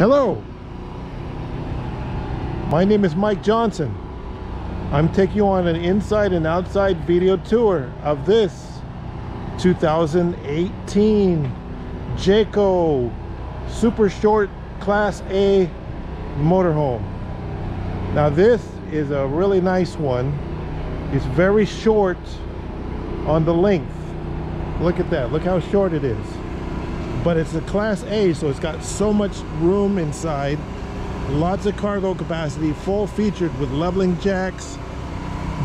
Hello, my name is Mike Johnson. I'm taking you on an inside and outside video tour of this 2018 Jayco Super Short Class A motorhome. Now this is a really nice one. It's very short on the length. Look at that, look how short it is but it's a class A so it's got so much room inside. Lots of cargo capacity full featured with leveling jacks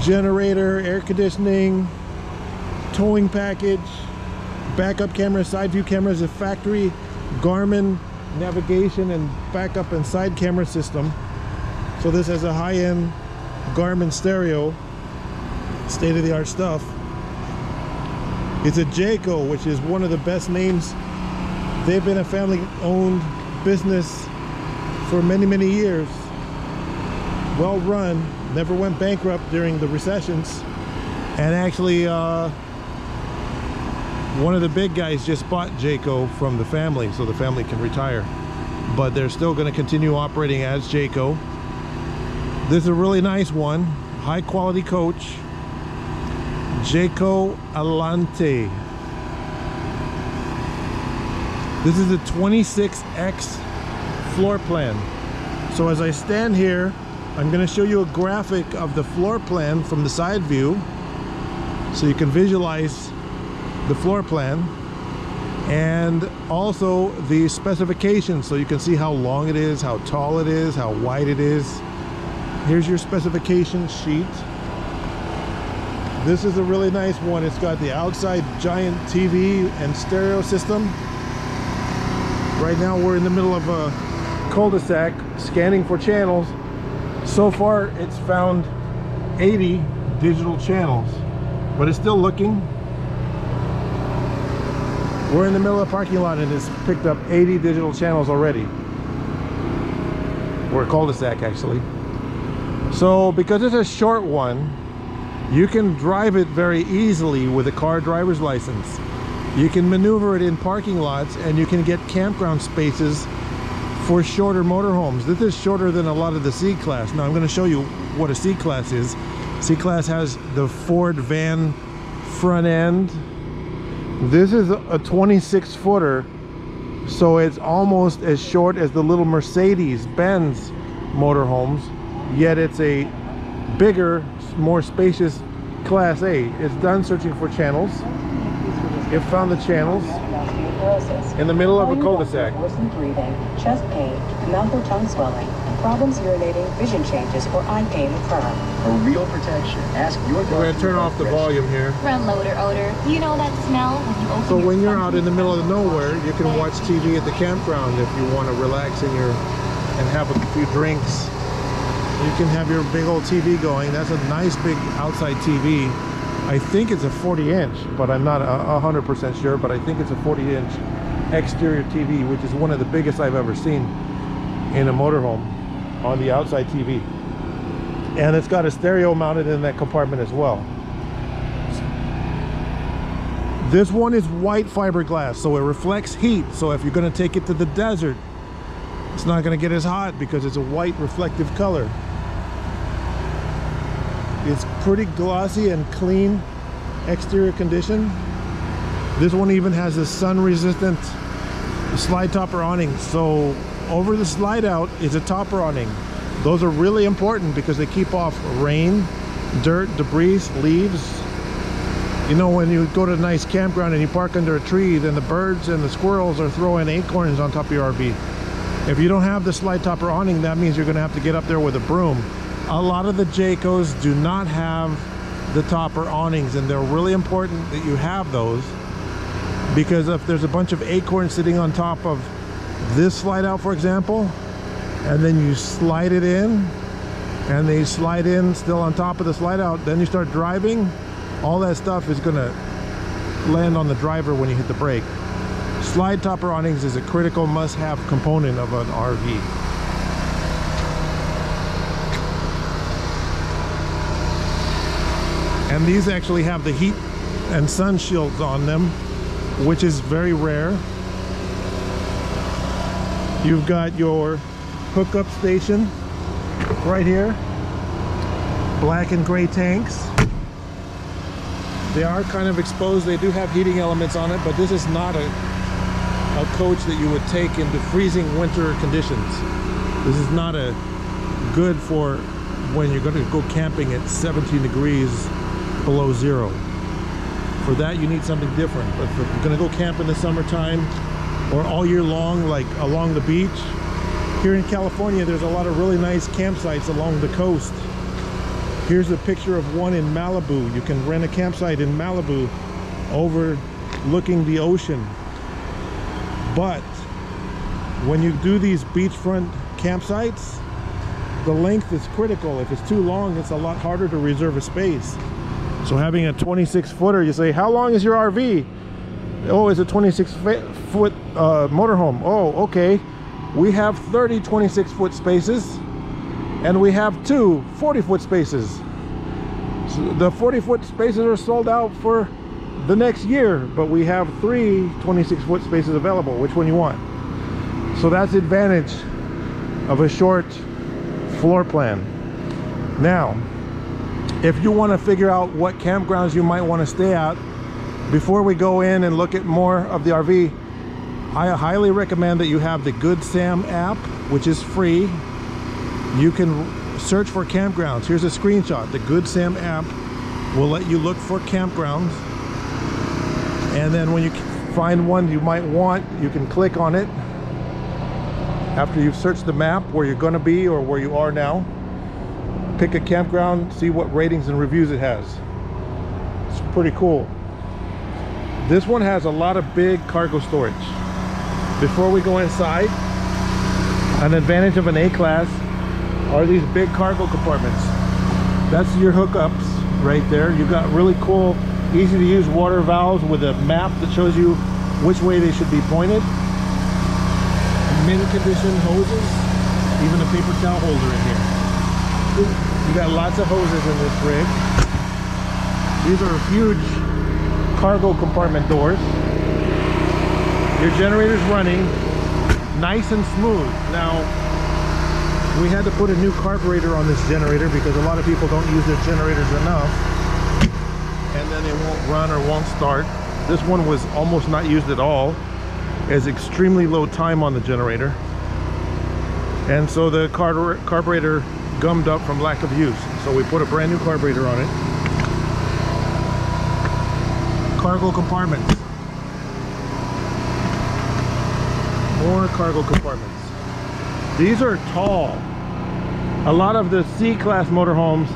generator air conditioning towing package backup camera side view cameras a factory Garmin navigation and backup and side camera system. So this has a high-end Garmin stereo state-of-the-art stuff. It's a Jayco which is one of the best names They've been a family-owned business for many, many years. Well run, never went bankrupt during the recessions. And actually, uh, one of the big guys just bought Jayco from the family so the family can retire. But they're still going to continue operating as Jayco. This is a really nice one. High quality coach. Jayco Alante. This is a 26X floor plan. So as I stand here, I'm gonna show you a graphic of the floor plan from the side view so you can visualize the floor plan and also the specifications so you can see how long it is, how tall it is, how wide it is. Here's your specification sheet. This is a really nice one. It's got the outside giant TV and stereo system Right now we're in the middle of a cul-de-sac scanning for channels. So far it's found 80 digital channels, but it's still looking. We're in the middle of a parking lot and it's picked up 80 digital channels already. Or a cul-de-sac actually. So because it's a short one, you can drive it very easily with a car driver's license. You can maneuver it in parking lots and you can get campground spaces for shorter motorhomes. This is shorter than a lot of the C-Class. Now I'm going to show you what a C-Class is. C-Class has the Ford van front end. This is a 26 footer so it's almost as short as the little Mercedes-Benz motorhomes yet it's a bigger more spacious class A it's done searching for channels it found the channels in the middle of a cul-de-sac. Worsened breathing, chest pain, mouth or tongue swelling, problems urinating, vision changes, or eye pain occur. For real protection, ask your doctor. We're going to turn off the volume here. Front loader odor. You know that smell when you open So when you're out in the middle of nowhere, you can watch TV at the campground if you want to relax in your and have a few drinks. You can have your big old TV going. That's a nice big outside TV. I think it's a 40 inch, but I'm not 100% sure, but I think it's a 40 inch exterior TV, which is one of the biggest I've ever seen in a motorhome on the outside TV. And it's got a stereo mounted in that compartment as well. This one is white fiberglass, so it reflects heat. So if you're gonna take it to the desert, it's not gonna get as hot because it's a white reflective color. It's pretty glossy and clean exterior condition. This one even has a sun resistant slide topper awning. So over the slide out is a topper awning. Those are really important because they keep off rain, dirt, debris, leaves. You know, when you go to a nice campground and you park under a tree, then the birds and the squirrels are throwing acorns on top of your RV. If you don't have the slide topper awning, that means you're gonna have to get up there with a broom a lot of the Jaycos do not have the topper awnings and they're really important that you have those because if there's a bunch of acorns sitting on top of this slide out for example and then you slide it in and they slide in still on top of the slide out then you start driving all that stuff is gonna land on the driver when you hit the brake. Slide topper awnings is a critical must-have component of an RV and these actually have the heat and sun shields on them which is very rare You've got your hookup station right here. Black and gray tanks. They are kind of exposed. They do have heating elements on it, but this is not a, a coach that you would take into freezing winter conditions. This is not a good for when you're going to go camping at 17 degrees below zero. For that, you need something different. But if you're going to go camp in the summertime or all year long, like along the beach, here in California, there's a lot of really nice campsites along the coast. Here's a picture of one in Malibu. You can rent a campsite in Malibu overlooking the ocean. But when you do these beachfront campsites, the length is critical. If it's too long, it's a lot harder to reserve a space. So having a 26 footer, you say, how long is your RV? Oh, it's a 26 foot uh, motorhome. Oh, okay. We have 30 26 foot spaces and we have two 40 foot spaces. So the 40 foot spaces are sold out for the next year, but we have three 26 foot spaces available. Which one you want? So that's the advantage of a short floor plan. Now, if you want to figure out what campgrounds you might want to stay at before we go in and look at more of the RV, I highly recommend that you have the Good Sam app, which is free. You can search for campgrounds. Here's a screenshot. The Good Sam app will let you look for campgrounds. And then when you find one you might want, you can click on it after you've searched the map where you're going to be or where you are now pick a campground see what ratings and reviews it has. It's pretty cool. This one has a lot of big cargo storage. Before we go inside an advantage of an A-class are these big cargo compartments. That's your hookups right there. You've got really cool easy to use water valves with a map that shows you which way they should be pointed. Mint condition hoses, even a paper towel holder in here. You got lots of hoses in this rig. These are huge cargo compartment doors. Your generator's running nice and smooth. Now, we had to put a new carburetor on this generator because a lot of people don't use their generators enough and then it won't run or won't start. This one was almost not used at all has extremely low time on the generator and so the carburetor gummed up from lack of use. So we put a brand new carburetor on it. Cargo compartments. More cargo compartments. These are tall. A lot of the C-class motorhomes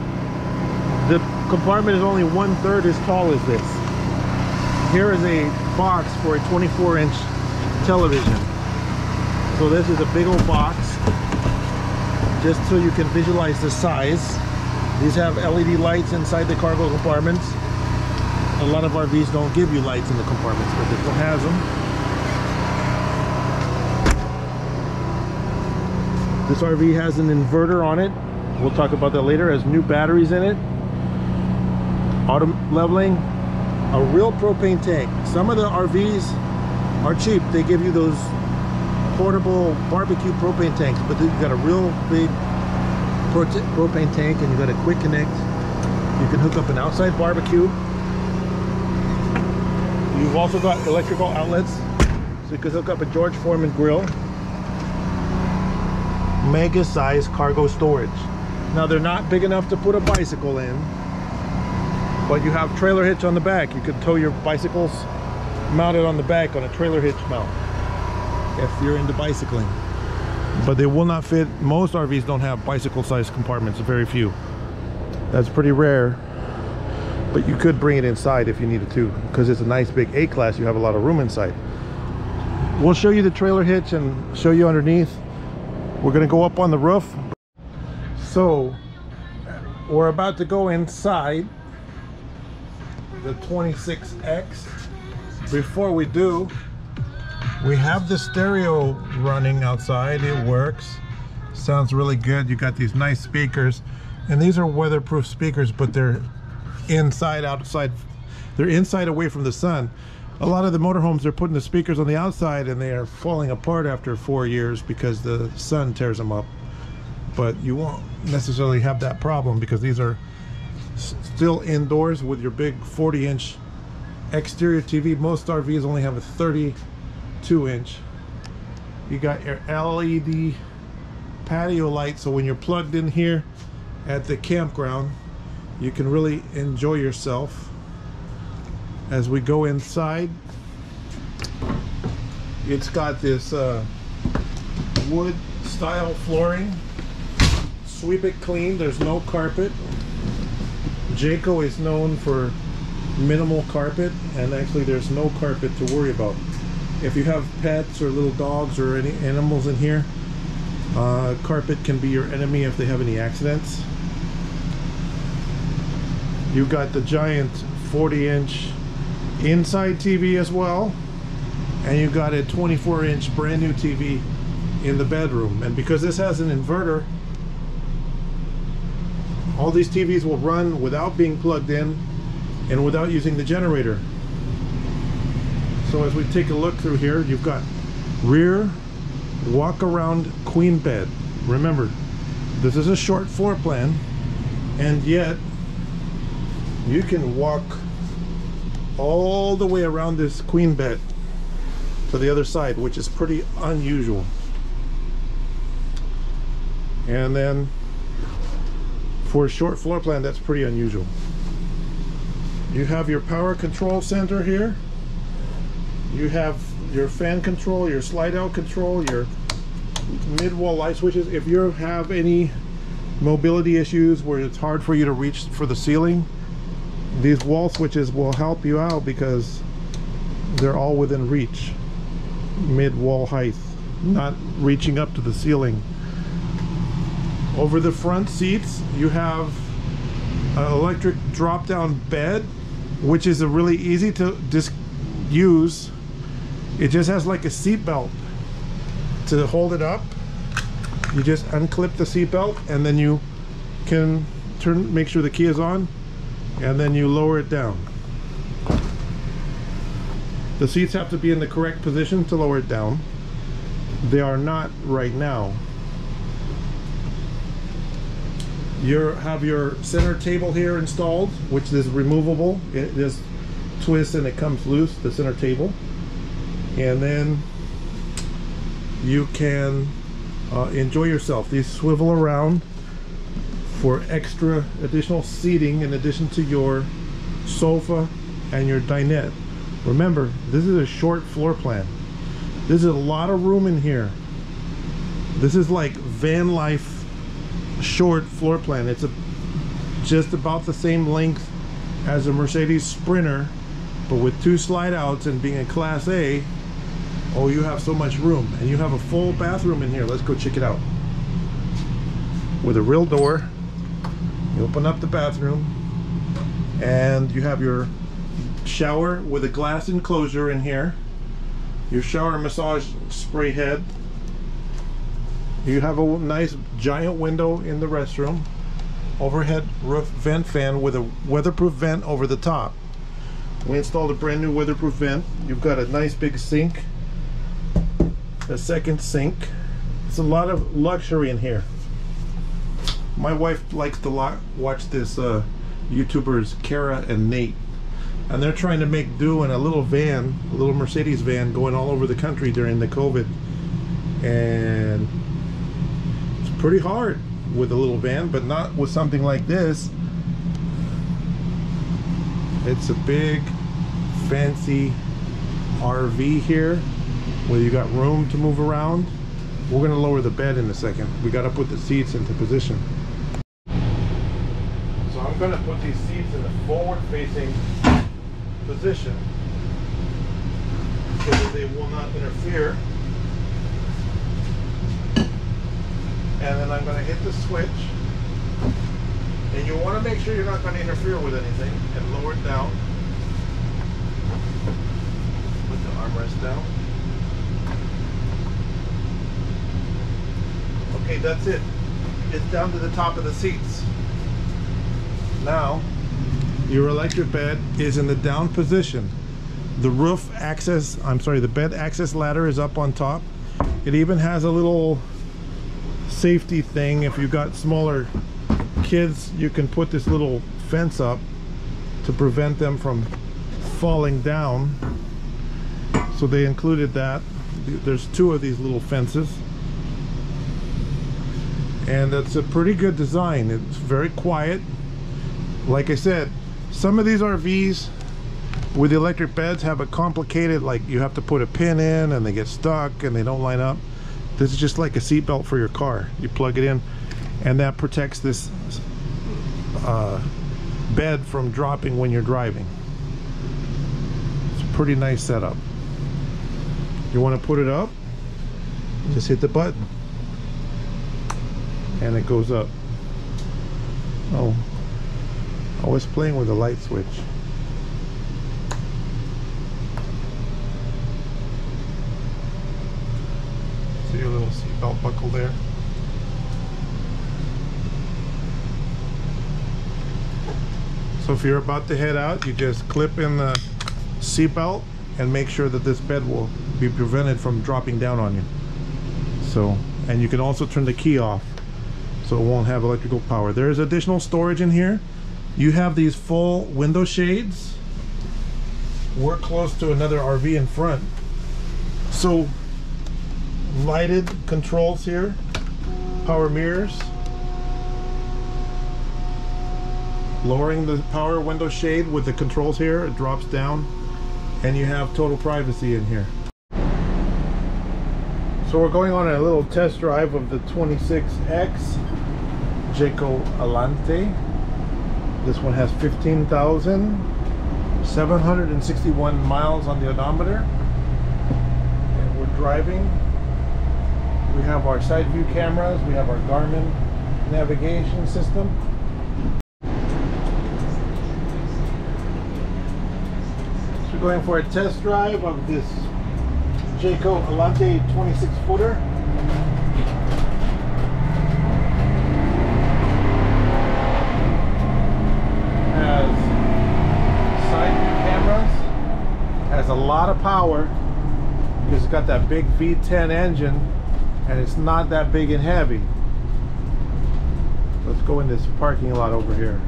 the compartment is only one-third as tall as this. Here is a box for a 24 inch television. So this is a big old box, just so you can visualize the size. These have LED lights inside the cargo compartments. A lot of RVs don't give you lights in the compartments, but this one has them. This RV has an inverter on it. We'll talk about that later. Has new batteries in it. Auto leveling. A real propane tank. Some of the RVs are cheap. They give you those portable barbecue propane tanks, but you've got a real big propane tank and you've got a quick connect. You can hook up an outside barbecue. You've also got electrical outlets, so you can hook up a George Foreman grill. Mega size cargo storage. Now they're not big enough to put a bicycle in, but you have trailer hitch on the back. You can tow your bicycles mounted on the back on a trailer hitch mount if you're into bicycling. But they will not fit most RVs don't have bicycle sized compartments very few. That's pretty rare but you could bring it inside if you needed to because it's a nice big A class you have a lot of room inside. We'll show you the trailer hitch and show you underneath. We're gonna go up on the roof. So we're about to go inside the 26X before we do we have the stereo running outside. It works. Sounds really good. You got these nice speakers. And these are weatherproof speakers but they're inside outside. They're inside away from the sun. A lot of the motorhomes are putting the speakers on the outside and they are falling apart after four years because the sun tears them up. But you won't necessarily have that problem because these are still indoors with your big 40 inch exterior TV. Most RVs only have a 32 inch. You got your LED patio light so when you're plugged in here at the campground you can really enjoy yourself. As we go inside it's got this uh, wood style flooring. Sweep it clean there's no carpet. Jayco is known for minimal carpet and actually there's no carpet to worry about if you have pets or little dogs or any animals in here uh, carpet can be your enemy if they have any accidents. You've got the giant 40 inch inside TV as well. And you've got a 24 inch brand new TV in the bedroom. And because this has an inverter, all these TVs will run without being plugged in and without using the generator. So as we take a look through here, you've got rear walk around queen bed. Remember, this is a short floor plan, and yet you can walk all the way around this queen bed to the other side, which is pretty unusual. And then for a short floor plan, that's pretty unusual. You have your power control center here. You have your fan control, your slide out control, your mid wall light switches. If you have any mobility issues where it's hard for you to reach for the ceiling, these wall switches will help you out because they're all within reach. Mid wall height, not reaching up to the ceiling. Over the front seats, you have an electric drop down bed, which is a really easy to dis- use. It just has like a seat belt to hold it up. You just unclip the seat belt and then you can turn, make sure the key is on, and then you lower it down. The seats have to be in the correct position to lower it down. They are not right now. You have your center table here installed, which is removable. It just twists and it comes loose, the center table. And then you can uh, enjoy yourself. These swivel around for extra additional seating in addition to your sofa and your dinette. Remember, this is a short floor plan. There's a lot of room in here. This is like van life short floor plan. It's a just about the same length as a Mercedes Sprinter, but with two slide outs and being a Class A, oh, you have so much room. And you have a full bathroom in here. Let's go check it out. With a real door, you open up the bathroom, and you have your shower with a glass enclosure in here. Your shower massage spray head. You have a nice giant window in the restroom. Overhead roof vent fan with a weatherproof vent over the top. We installed a brand new weatherproof vent. You've got a nice big sink. A second sink. It's a lot of luxury in here. My wife likes to watch this uh, YouTubers Kara and Nate and they're trying to make do in a little van, a little Mercedes van going all over the country during the COVID. And it's pretty hard with a little van, but not with something like this. It's a big, fancy RV here where you got room to move around. We're gonna lower the bed in a second. We gotta put the seats into position. So I'm gonna put these seats in a forward facing position so that they will not interfere. And then I'm going to hit the switch. And you want to make sure you're not going to interfere with anything and lower it down. Put the armrest down. Okay, that's it. It's down to the top of the seats. Now, your electric bed is in the down position. the roof access, I'm sorry, the bed access ladder is up on top. It even has a little safety thing. If you've got smaller kids, you can put this little fence up to prevent them from falling down. So they included that. There's two of these little fences. And it's a pretty good design. It's very quiet. Like I said, some of these RVs with the electric beds have a complicated like you have to put a pin in and they get stuck and they don't line up. This is just like a seatbelt for your car. You plug it in and that protects this uh, bed from dropping when you're driving. It's a pretty nice setup. You want to put it up? Just hit the button and it goes up oh I was playing with the light switch See your little seatbelt buckle there. So if you're about to head out, you just clip in the seatbelt and make sure that this bed will be prevented from dropping down on you. So, and you can also turn the key off so it won't have electrical power. There is additional storage in here. You have these full window shades. We're close to another RV in front. So lighted controls here, power mirrors, lowering the power window shade with the controls here, it drops down, and you have total privacy in here. So we're going on a little test drive of the 26X Jayco Alante. This one has 15,761 miles on the odometer. And we're driving we have our side view cameras. We have our Garmin navigation system. So we're going for a test drive of this Jayco Alante 26 footer. Has side view cameras. Has a lot of power because it's got that big V10 engine and it's not that big and heavy. Let's go in this parking lot over here.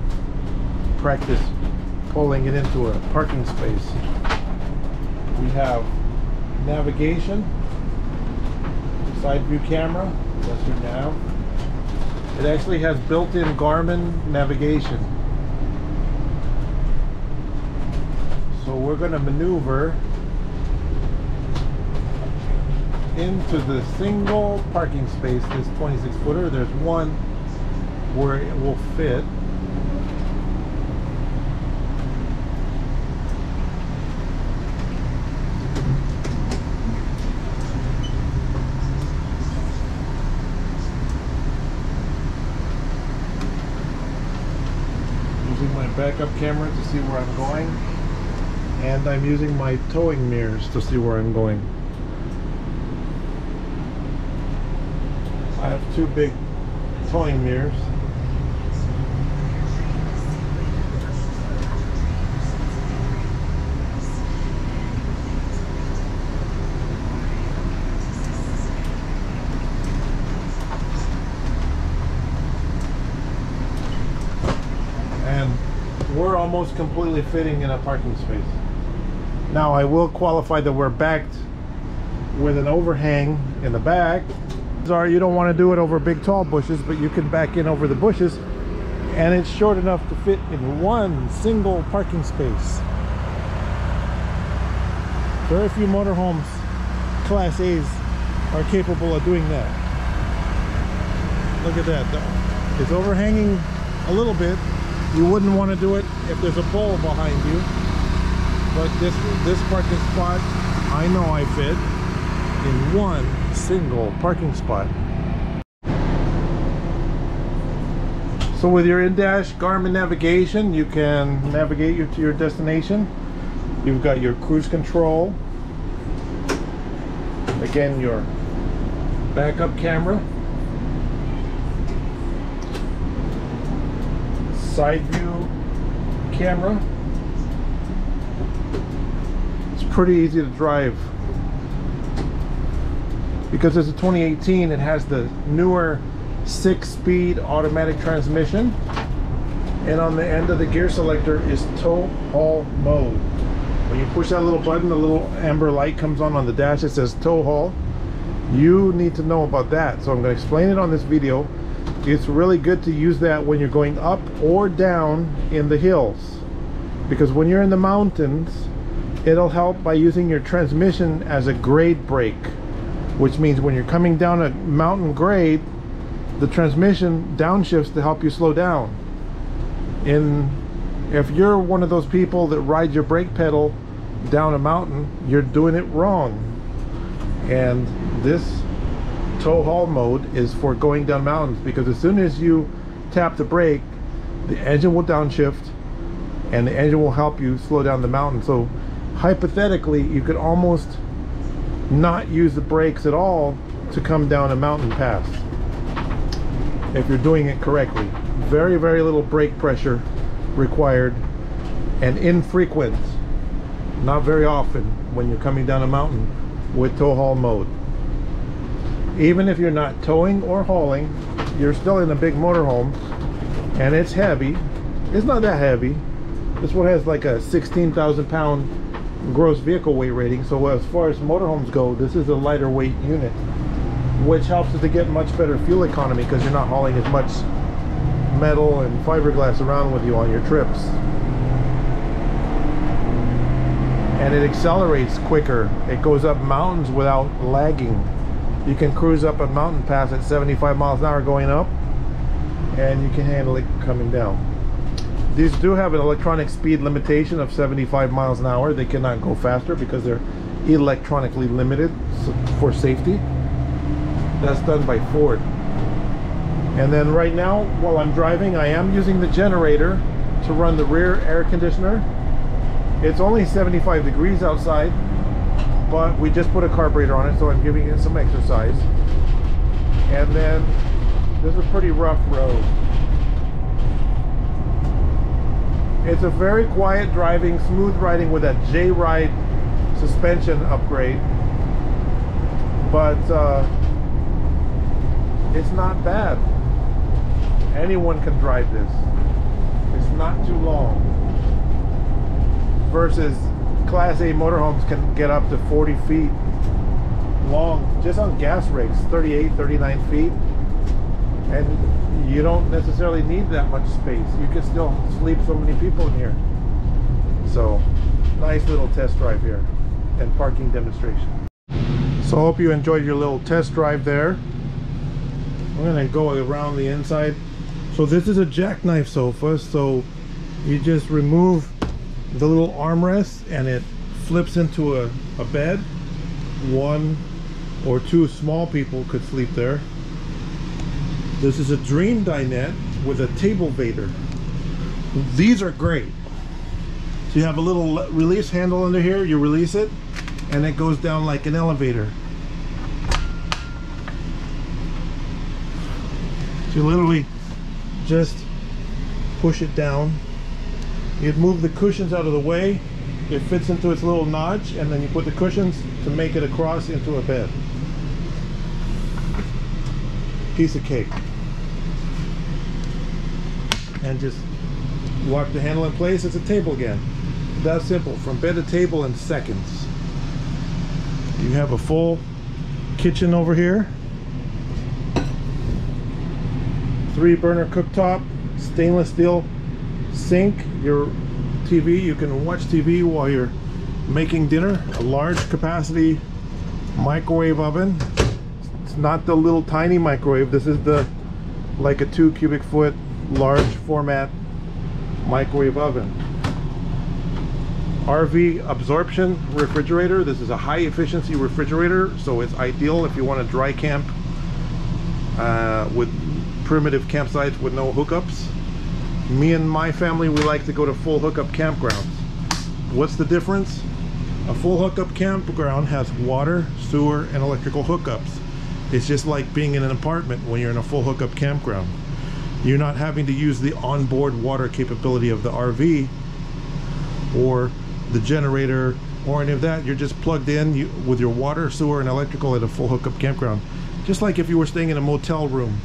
Practice pulling it into a parking space. We have navigation, side view camera, that's your nav. It actually has built-in Garmin navigation. So we're going to maneuver into the single parking space, this 26 footer. There's one where it will fit. Using my backup camera to see where I'm going and I'm using my towing mirrors to see where I'm going. I have two big towing mirrors. And we're almost completely fitting in a parking space. Now I will qualify that we're backed with an overhang in the back are you don't want to do it over big tall bushes but you can back in over the bushes and it's short enough to fit in one single parking space. Very few motorhomes class A's are capable of doing that. Look at that though. it's overhanging a little bit. You wouldn't want to do it if there's a pole behind you but this this parking spot I know I fit in one single parking spot. So with your in-dash Garmin navigation, you can navigate you to your destination. You've got your cruise control. Again, your backup camera. Side view camera. It's pretty easy to drive. Because it's a 2018, it has the newer six-speed automatic transmission. And on the end of the gear selector is tow haul mode. When you push that little button, the little amber light comes on on the dash. It says tow haul. You need to know about that. So I'm going to explain it on this video. It's really good to use that when you're going up or down in the hills. Because when you're in the mountains, it'll help by using your transmission as a grade brake. Which means when you're coming down a mountain grade, the transmission downshifts to help you slow down. In if you're one of those people that ride your brake pedal down a mountain, you're doing it wrong. And this tow haul mode is for going down mountains because as soon as you tap the brake, the engine will downshift and the engine will help you slow down the mountain. So hypothetically, you could almost not use the brakes at all to come down a mountain pass. If you're doing it correctly. Very, very little brake pressure required and infrequent. Not very often when you're coming down a mountain with tow haul mode. Even if you're not towing or hauling you're still in a big motorhome and it's heavy. It's not that heavy. This one has like a 16,000 pound gross vehicle weight rating so as far as motorhomes go this is a lighter weight unit which helps it to get much better fuel economy because you're not hauling as much metal and fiberglass around with you on your trips. And it accelerates quicker. It goes up mountains without lagging. You can cruise up a mountain pass at 75 miles an hour going up and you can handle it coming down. These do have an electronic speed limitation of 75 miles an hour. They cannot go faster because they're electronically limited for safety. That's done by Ford. And then right now, while I'm driving, I am using the generator to run the rear air conditioner. It's only 75 degrees outside, but we just put a carburetor on it, so I'm giving it some exercise. And then this is a pretty rough road. It's a very quiet driving, smooth riding with that J-Ride suspension upgrade. But uh, it's not bad. Anyone can drive this. It's not too long. Versus class A motorhomes can get up to 40 feet long just on gas rigs 38 39 feet. And you don't necessarily need that much space. You can still sleep so many people in here. So nice little test drive here and parking demonstration. So I hope you enjoyed your little test drive there. I'm gonna go around the inside. So this is a jackknife sofa. So you just remove the little armrest and it flips into a, a bed. One or two small people could sleep there this is a dream dinette with a table vader these are great so you have a little release handle under here you release it and it goes down like an elevator so you literally just push it down. You'd move the cushions out of the way. It fits into its little notch and then you put the cushions to make it across into a bed. Piece of cake. And just lock the handle in place, it's a table again. That simple, from bed to table in seconds. You have a full kitchen over here. three burner cooktop stainless steel sink your TV you can watch TV while you're making dinner a large capacity microwave oven it's not the little tiny microwave this is the like a two cubic foot large format microwave oven RV absorption refrigerator this is a high efficiency refrigerator so it's ideal if you want to dry camp uh, with primitive campsites with no hookups. Me and my family, we like to go to full hookup campgrounds. What's the difference? A full hookup campground has water, sewer, and electrical hookups. It's just like being in an apartment when you're in a full hookup campground. You're not having to use the onboard water capability of the RV or the generator or any of that. You're just plugged in you, with your water, sewer, and electrical at a full hookup campground. Just like if you were staying in a motel room,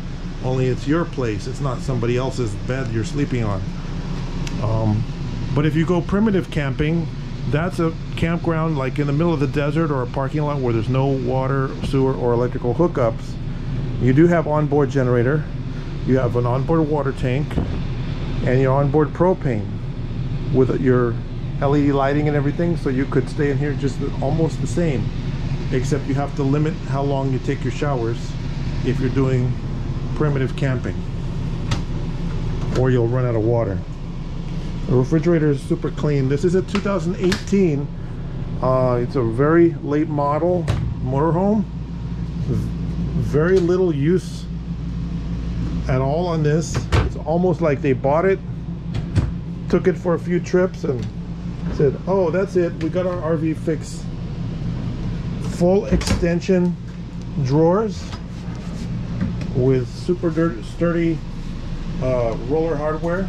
only it's your place. It's not somebody else's bed you're sleeping on. Um, but if you go primitive camping, that's a campground like in the middle of the desert or a parking lot where there's no water, sewer, or electrical hookups. You do have onboard generator. You have an onboard water tank and your onboard propane with your LED lighting and everything. So you could stay in here just almost the same, except you have to limit how long you take your showers if you're doing primitive camping or you'll run out of water. The refrigerator is super clean. This is a 2018. Uh, it's a very late model motorhome. Very little use at all on this. It's almost like they bought it, took it for a few trips, and said, "Oh, that's it. We got our RV fixed." Full extension drawers with super sturdy uh, roller hardware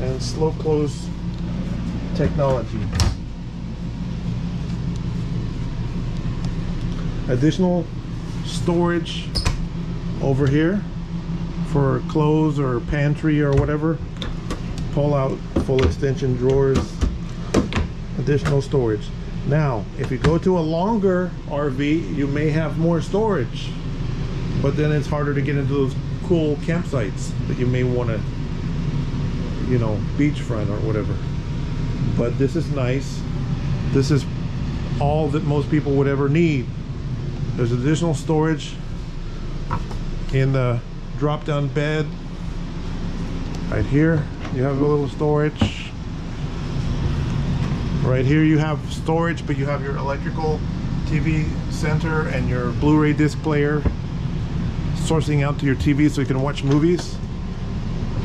and slow close technology. Additional storage over here for clothes or pantry or whatever. Pull out full extension drawers. Additional storage. Now, if you go to a longer RV, you may have more storage. But then it's harder to get into those cool campsites that you may want to you know beachfront or whatever but this is nice this is all that most people would ever need there's additional storage in the drop down bed right here you have a little storage right here you have storage but you have your electrical TV center and your Blu-ray disc player sourcing out to your TV so you can watch movies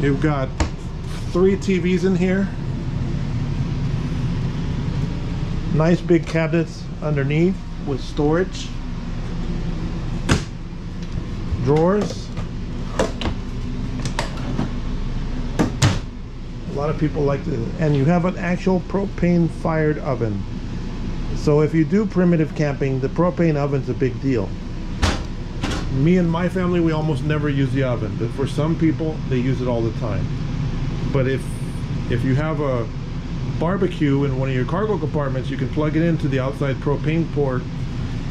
you've got three TVs in here. Nice big cabinets underneath with storage. Drawers. Lot of people like to, and you have an actual propane fired oven. So if you do primitive camping, the propane oven's a big deal. Me and my family, we almost never use the oven, but for some people, they use it all the time but if if you have a barbecue in one of your cargo compartments you can plug it into the outside propane port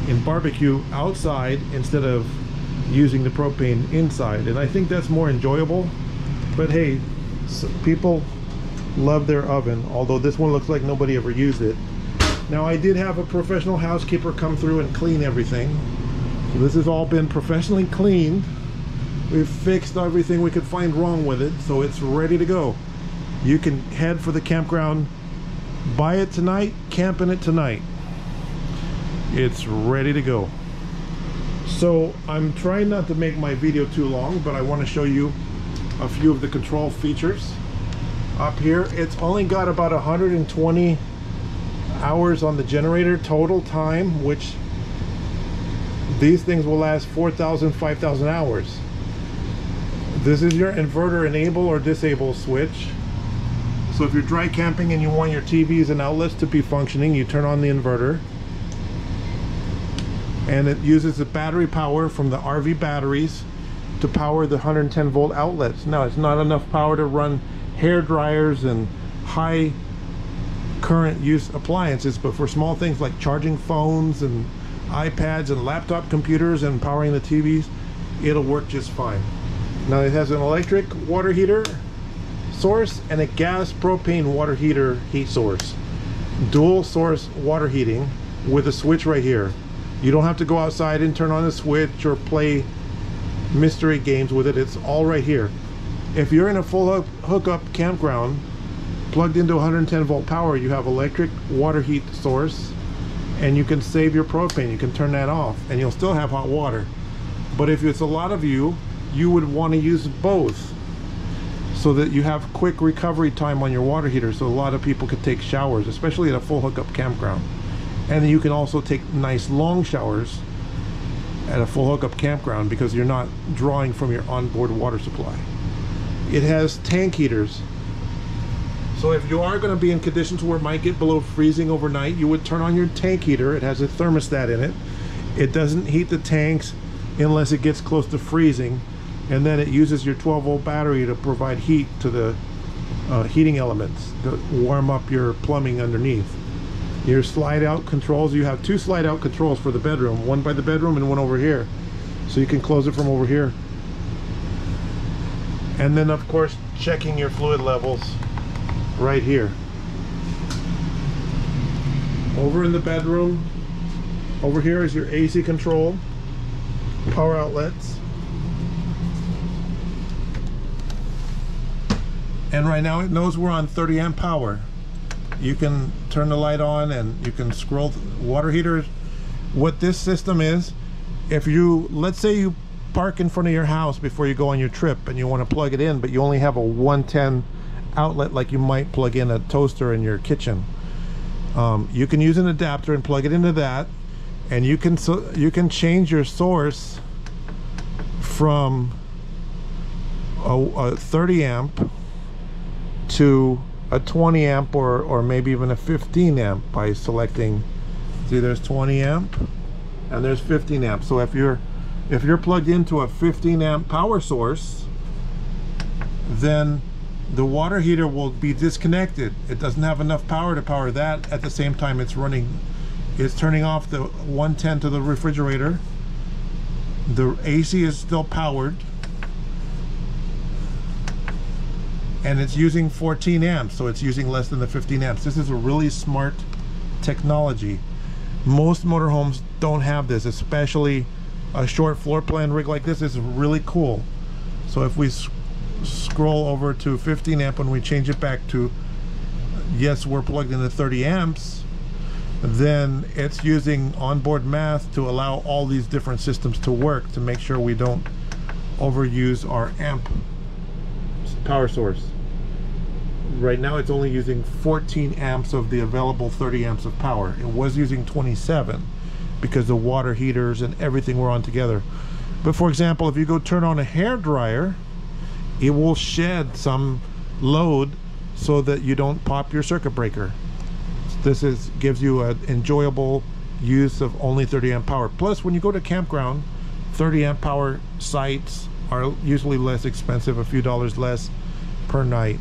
in barbecue outside instead of using the propane inside and I think that's more enjoyable but hey people love their oven although this one looks like nobody ever used it now I did have a professional housekeeper come through and clean everything so this has all been professionally cleaned We've fixed everything we could find wrong with it, so it's ready to go. You can head for the campground, buy it tonight, camp in it tonight. It's ready to go. So I'm trying not to make my video too long, but I want to show you a few of the control features. Up here, it's only got about 120 hours on the generator total time, which these things will last 4,000, 5,000 hours. This is your inverter enable or disable switch. So if you're dry camping and you want your TVs and outlets to be functioning, you turn on the inverter. And it uses the battery power from the RV batteries to power the 110 volt outlets. Now it's not enough power to run hair dryers and high current use appliances, but for small things like charging phones and iPads and laptop computers and powering the TVs, it'll work just fine. Now it has an electric water heater source and a gas propane water heater heat source. Dual source water heating with a switch right here. You don't have to go outside and turn on the switch or play mystery games with it. It's all right here. If you're in a full hookup campground plugged into 110 volt power, you have electric water heat source and you can save your propane. You can turn that off and you'll still have hot water. But if it's a lot of you you would want to use both so that you have quick recovery time on your water heater so a lot of people could take showers especially at a full hookup campground and you can also take nice long showers at a full hookup campground because you're not drawing from your onboard water supply it has tank heaters so if you are going to be in conditions where it might get below freezing overnight, you would turn on your tank heater. It has a thermostat in it. It doesn't heat the tanks unless it gets close to freezing. And then it uses your 12 volt battery to provide heat to the uh, heating elements to warm up your plumbing underneath. Your slide out controls, you have two slide out controls for the bedroom, one by the bedroom and one over here. So you can close it from over here. And then of course checking your fluid levels right here. Over in the bedroom, over here is your AC control, power outlets. And right now it knows we're on 30 amp power. You can turn the light on and you can scroll water heaters. What this system is, if you, let's say you park in front of your house before you go on your trip and you want to plug it in, but you only have a 110 outlet like you might plug in a toaster in your kitchen. Um, you can use an adapter and plug it into that and you can so you can change your source from a, a 30 amp to a 20 amp or or maybe even a 15 amp by selecting see there's 20 amp and there's 15 amp so if you're if you're plugged into a 15 amp power source then the water heater will be disconnected. It doesn't have enough power to power that. At the same time it's running it's turning off the 110 to the refrigerator. The AC is still powered. And it's using 14 amps so it's using less than the 15 amps. This is a really smart technology. Most motorhomes don't have this especially a short floor plan rig like this is really cool. So if we scroll over to 15 amp when we change it back to yes we're plugged into 30 amps then it's using onboard math to allow all these different systems to work to make sure we don't overuse our amp power source. Right now it's only using 14 amps of the available 30 amps of power. It was using 27 because the water heaters and everything were on together. But for example if you go turn on a hair dryer it will shed some load so that you don't pop your circuit breaker. This is gives you an enjoyable use of only 30 amp power. Plus when you go to campground 30 amp power sites are usually less expensive a few dollars less per night.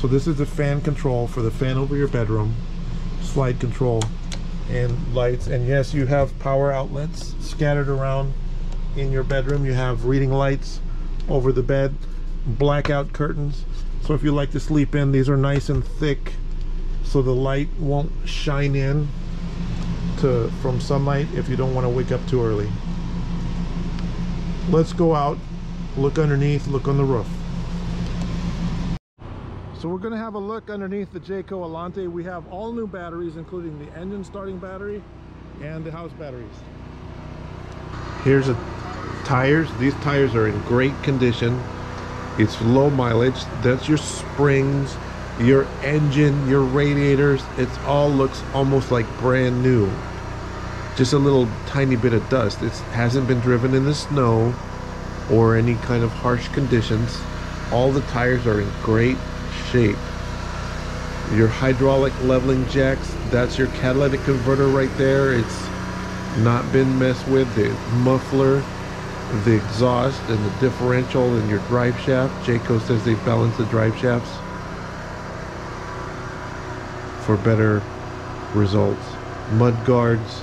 So this is the fan control for the fan over your bedroom slide control and lights. And yes you have power outlets scattered around in your bedroom. You have reading lights over the bed blackout curtains. So if you like to sleep in these are nice and thick so the light won't shine in to from sunlight if you don't want to wake up too early. Let's go out look underneath look on the roof so we're going to have a look underneath the Jayco Alante. We have all new batteries including the engine starting battery and the house batteries. Here's the tires. These tires are in great condition. It's low mileage. That's your springs your engine your radiators. It all looks almost like brand new. Just a little tiny bit of dust. It hasn't been driven in the snow or any kind of harsh conditions. All the tires are in great shape. Your hydraulic leveling jacks that's your catalytic converter right there. It's not been messed with. The muffler the exhaust and the differential and your drive shaft. Jayco says they balance the drive shafts for better results. Mud guards,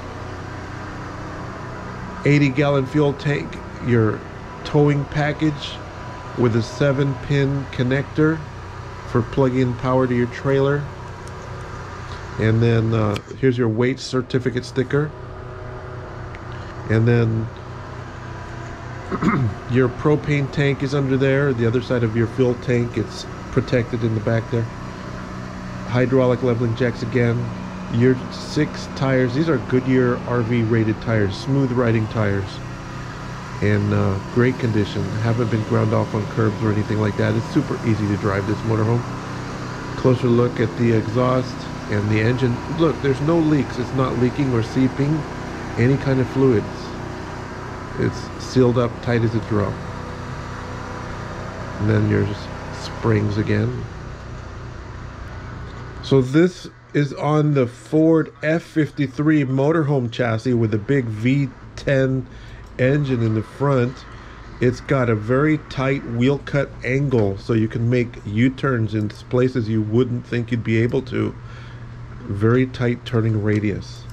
80 gallon fuel tank, your towing package with a 7 pin connector for plugging power to your trailer. And then uh, here's your weight certificate sticker. And then your propane tank is under there. The other side of your fuel tank, it's protected in the back there hydraulic leveling jacks again. Year six tires. These are Goodyear RV rated tires, smooth riding tires, and uh, great condition. Haven't been ground off on curbs or anything like that. It's super easy to drive this motorhome. Closer look at the exhaust and the engine. Look, there's no leaks. It's not leaking or seeping any kind of fluids. It's sealed up tight as a drum. And then your springs again So this is on the Ford F53 motorhome chassis with a big V10 engine in the front. It's got a very tight wheel cut angle so you can make U-turns in places you wouldn't think you'd be able to. Very tight turning radius.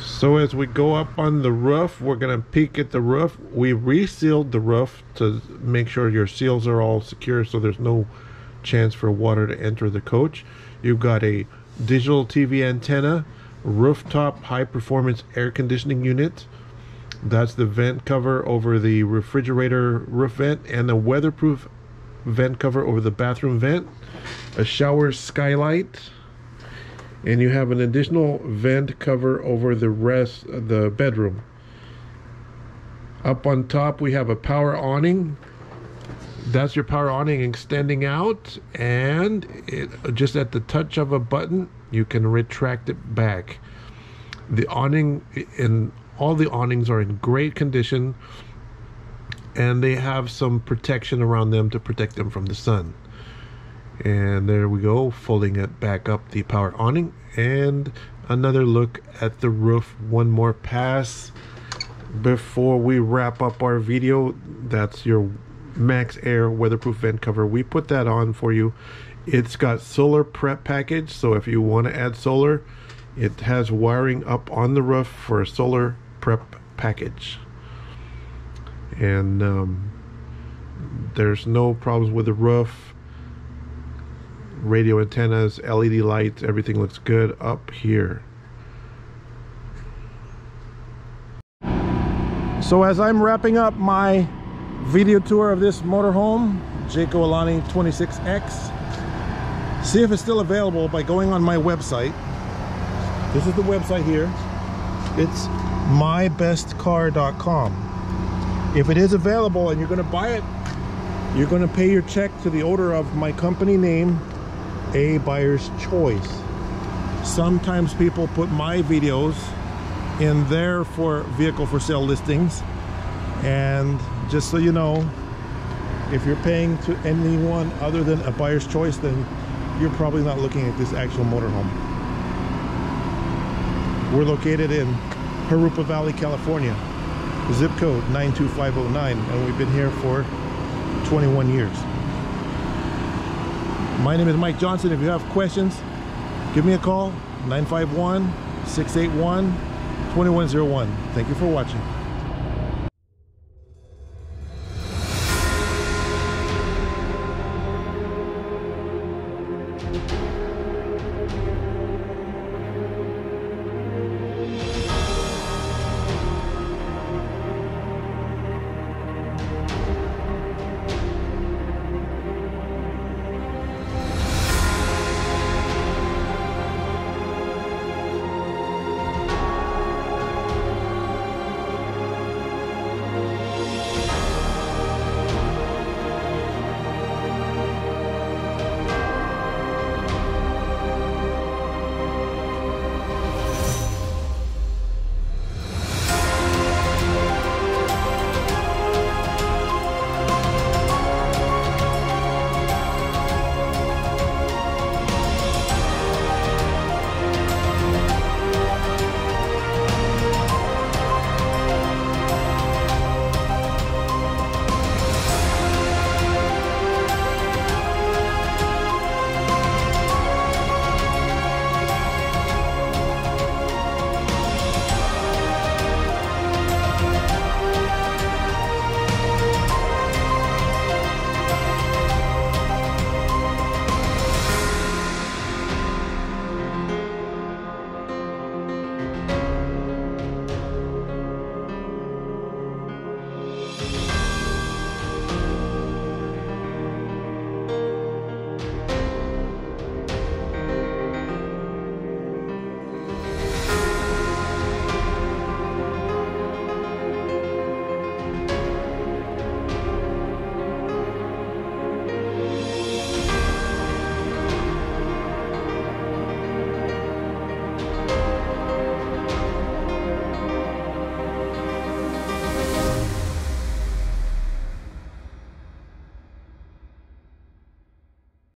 So as we go up on the roof, we're gonna peek at the roof. We resealed the roof to make sure your seals are all secure so there's no chance for water to enter the coach. You've got a digital TV antenna, rooftop high performance air conditioning unit. That's the vent cover over the refrigerator roof vent and the weatherproof vent cover over the bathroom vent. A shower skylight and you have an additional vent cover over the rest of the bedroom. Up on top we have a power awning. That's your power awning extending out and it, just at the touch of a button you can retract it back. The awning and all the awnings are in great condition and they have some protection around them to protect them from the sun. And there we go folding it back up the power awning. And another look at the roof one more pass. Before we wrap up our video that's your max air weatherproof vent cover. We put that on for you it's got solar prep package so if you want to add solar it has wiring up on the roof for a solar prep package and um, there's no problems with the roof radio antennas, LED lights, everything looks good up here. So as I'm wrapping up my video tour of this motorhome, Jayco Alante 26X, see if it's still available by going on my website. This is the website here. It's mybestcar.com. If it is available and you're going to buy it, you're going to pay your check to the owner of my company name a buyer's choice. Sometimes people put my videos in there for vehicle for sale listings. And just so you know, if you're paying to anyone other than a buyer's choice, then you're probably not looking at this actual motorhome. We're located in Jurupa Valley, California, zip code 92509, and we've been here for 21 years. My name is Mike Johnson. If you have questions, give me a call 951 681 2101. Thank you for watching.